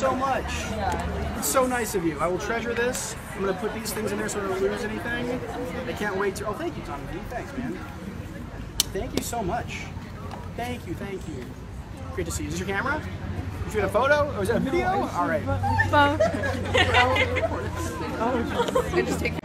so much. It's so nice of you. I will treasure this. I'm gonna put these things in there so I don't lose anything. I can't wait to. Oh, thank you, Tommy. Thanks, man. Thank you so much. Thank you, thank you. Great to see you. Is this your camera? You get a photo? Or is that a video? All right. Both. I just take